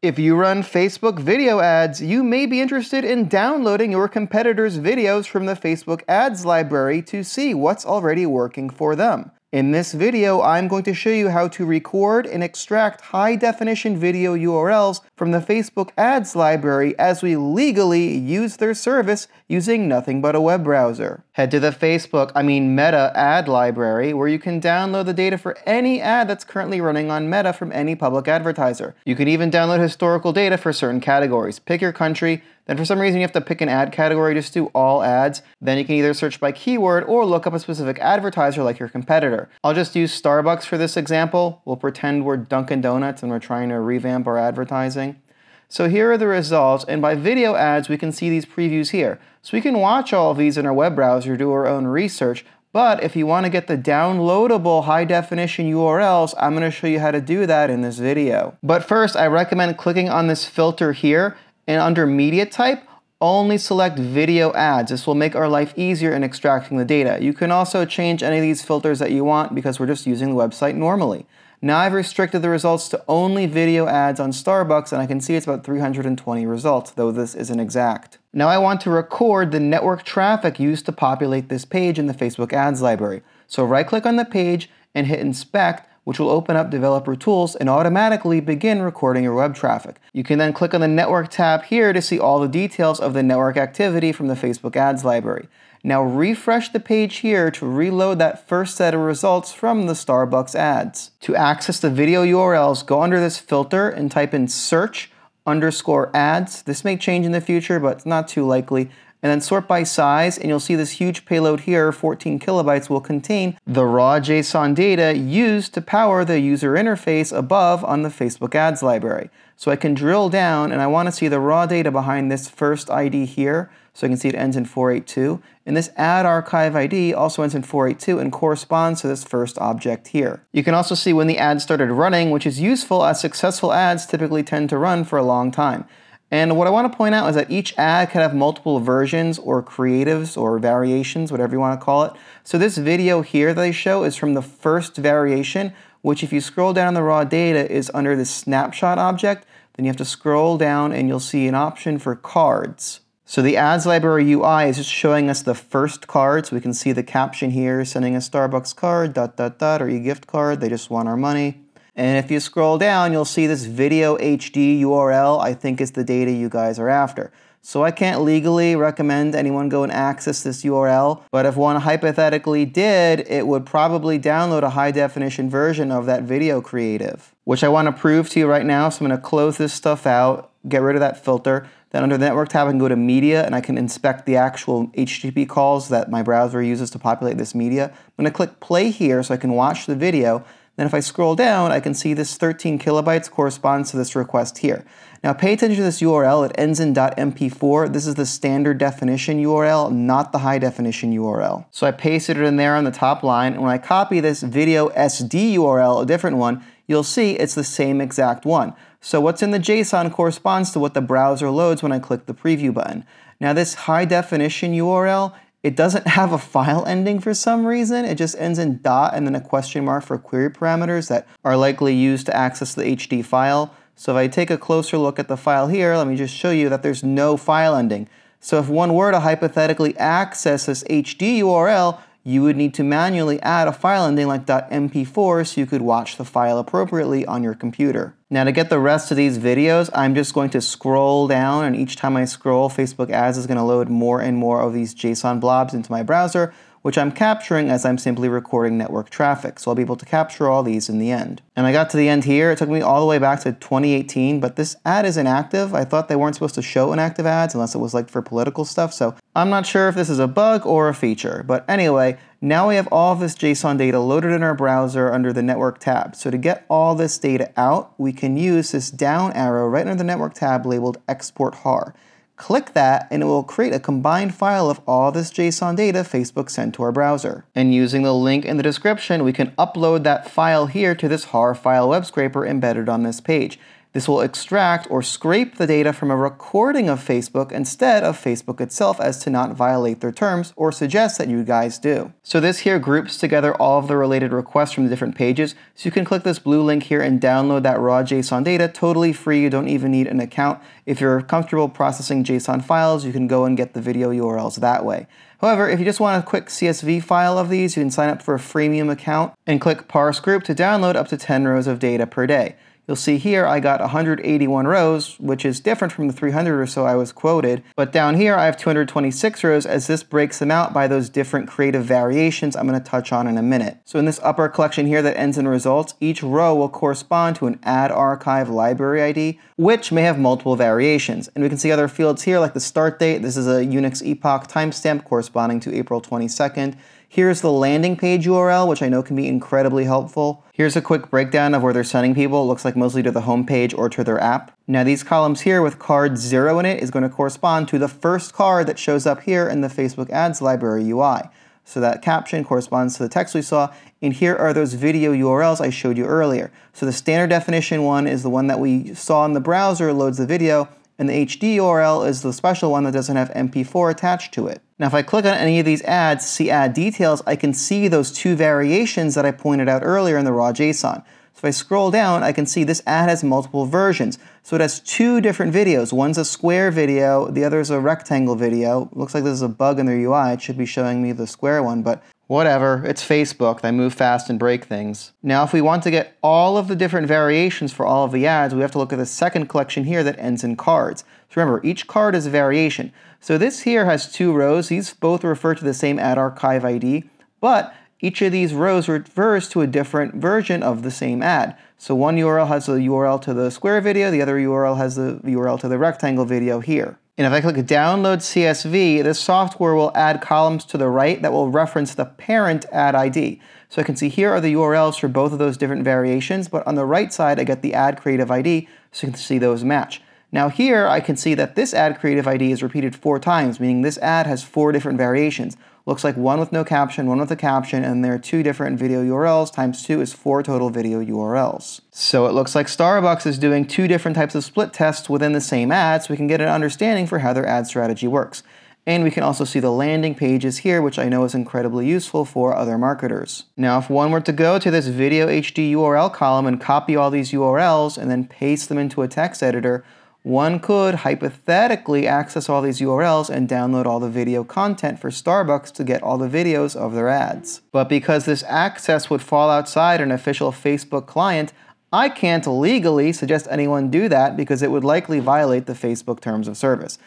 If you run Facebook video ads, you may be interested in downloading your competitors' videos from the Facebook ads library to see what's already working for them. In this video, I'm going to show you how to record and extract high-definition video URLs from the Facebook ads library as we legally use their service using nothing but a web browser. Head to the Facebook, I mean Meta ad library, where you can download the data for any ad that's currently running on Meta from any public advertiser. You can even download historical data for certain categories. Pick your country, then for some reason you have to pick an ad category, just do all ads. Then you can either search by keyword or look up a specific advertiser like your competitor. I'll just use Starbucks for this example. We'll pretend we're Dunkin' Donuts and we're trying to revamp our advertising. So here are the results, and by video ads, we can see these previews here. So we can watch all of these in our web browser, do our own research, but if you want to get the downloadable high definition URLs, I'm going to show you how to do that in this video. But first, I recommend clicking on this filter here and under media type, only select video ads. This will make our life easier in extracting the data. You can also change any of these filters that you want because we're just using the website normally. Now I've restricted the results to only video ads on Starbucks and I can see it's about 320 results, though this isn't exact. Now I want to record the network traffic used to populate this page in the Facebook ads library. So right click on the page and hit inspect which will open up developer tools and automatically begin recording your web traffic. You can then click on the network tab here to see all the details of the network activity from the Facebook ads library. Now refresh the page here to reload that first set of results from the Starbucks ads. To access the video URLs, go under this filter and type in search underscore ads. This may change in the future, but it's not too likely and then sort by size, and you'll see this huge payload here, 14 kilobytes, will contain the raw JSON data used to power the user interface above on the Facebook ads library. So I can drill down, and I want to see the raw data behind this first ID here, so I can see it ends in 482. And this ad archive ID also ends in 482 and corresponds to this first object here. You can also see when the ad started running, which is useful as successful ads typically tend to run for a long time. And what I want to point out is that each ad can have multiple versions or creatives or variations, whatever you want to call it. So this video here that I show is from the first variation, which if you scroll down the raw data is under the snapshot object. Then you have to scroll down and you'll see an option for cards. So the ads library UI is just showing us the first card. So we can see the caption here, sending a Starbucks card, dot, dot, dot, or e-gift card. They just want our money. And if you scroll down, you'll see this video HD URL, I think is the data you guys are after. So I can't legally recommend anyone go and access this URL, but if one hypothetically did, it would probably download a high definition version of that video creative, which I want to prove to you right now. So I'm to close this stuff out, get rid of that filter. Then under the network tab, I can go to media and I can inspect the actual HTTP calls that my browser uses to populate this media. I'm to click play here so I can watch the video. Then if I scroll down, I can see this 13 kilobytes corresponds to this request here. Now pay attention to this URL, it ends in .mp4. This is the standard definition URL, not the high definition URL. So I pasted it in there on the top line, and when I copy this video SD URL, a different one, you'll see it's the same exact one. So what's in the JSON corresponds to what the browser loads when I click the preview button. Now this high definition URL it doesn't have a file ending for some reason. It just ends in dot and then a question mark for query parameters that are likely used to access the HD file. So if I take a closer look at the file here, let me just show you that there's no file ending. So if one were to hypothetically access this HD URL, you would need to manually add a file ending like .mp4 so you could watch the file appropriately on your computer. Now to get the rest of these videos, I'm just going to scroll down and each time I scroll, Facebook Ads is going to load more and more of these JSON blobs into my browser which I'm capturing as I'm simply recording network traffic. So I'll be able to capture all these in the end. And I got to the end here. It took me all the way back to 2018, but this ad is inactive. I thought they weren't supposed to show inactive ads unless it was like for political stuff. So I'm not sure if this is a bug or a feature. But anyway, now we have all this JSON data loaded in our browser under the network tab. So to get all this data out, we can use this down arrow right under the network tab labeled export HAR. Click that and it will create a combined file of all this JSON data Facebook sent to our browser. And using the link in the description, we can upload that file here to this HAR file web scraper embedded on this page. This will extract or scrape the data from a recording of Facebook instead of Facebook itself as to not violate their terms or suggest that you guys do. So this here groups together all of the related requests from the different pages. So you can click this blue link here and download that raw JSON data totally free. You don't even need an account. If you're comfortable processing JSON files, you can go and get the video URLs that way. However, if you just want a quick CSV file of these, you can sign up for a freemium account and click parse group to download up to 10 rows of data per day. You'll see here I got 181 rows, which is different from the 300 or so I was quoted. But down here I have 226 rows as this breaks them out by those different creative variations I'm going to touch on in a minute. So in this upper collection here that ends in results, each row will correspond to an ad archive library ID, which may have multiple variations. And we can see other fields here like the start date. This is a Unix epoch timestamp corresponding to April 22nd. Here's the landing page URL, which I know can be incredibly helpful. Here's a quick breakdown of where they're sending people. It looks like mostly to the homepage or to their app. Now these columns here with card 0 in it is going to correspond to the first card that shows up here in the Facebook Ads Library UI. So that caption corresponds to the text we saw, and here are those video URLs I showed you earlier. So the standard definition one is the one that we saw in the browser, loads the video, and the HD URL is the special one that doesn't have MP4 attached to it. Now if I click on any of these ads, see ad details, I can see those two variations that I pointed out earlier in the raw JSON. So if I scroll down, I can see this ad has multiple versions. So it has two different videos. One's a square video, the other is a rectangle video. Looks like there's a bug in their UI. It should be showing me the square one, but Whatever, it's Facebook, they move fast and break things. Now if we want to get all of the different variations for all of the ads, we have to look at the second collection here that ends in cards. So remember, each card is a variation. So this here has two rows, these both refer to the same ad archive ID, but each of these rows refers to a different version of the same ad. So one URL has the URL to the square video, the other URL has the URL to the rectangle video here. And if I click download CSV, this software will add columns to the right that will reference the parent ad ID. So I can see here are the URLs for both of those different variations, but on the right side I get the ad creative ID so you can see those match. Now here I can see that this ad creative ID is repeated four times, meaning this ad has four different variations. Looks like one with no caption, one with a caption, and there are two different video URLs, times two is four total video URLs. So it looks like Starbucks is doing two different types of split tests within the same ad, so we can get an understanding for how their ad strategy works. And we can also see the landing pages here, which I know is incredibly useful for other marketers. Now, if one were to go to this video HD URL column and copy all these URLs and then paste them into a text editor, one could hypothetically access all these URLs and download all the video content for Starbucks to get all the videos of their ads. But because this access would fall outside an official Facebook client, I can't legally suggest anyone do that because it would likely violate the Facebook terms of service.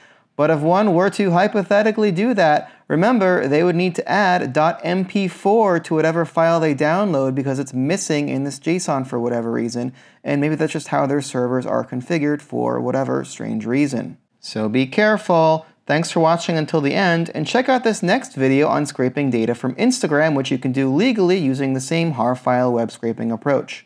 But if one were to hypothetically do that, remember they would need to add .mp4 to whatever file they download because it's missing in this JSON for whatever reason, and maybe that's just how their servers are configured for whatever strange reason. So be careful. Thanks for watching until the end, and check out this next video on scraping data from Instagram, which you can do legally using the same HAR file web scraping approach.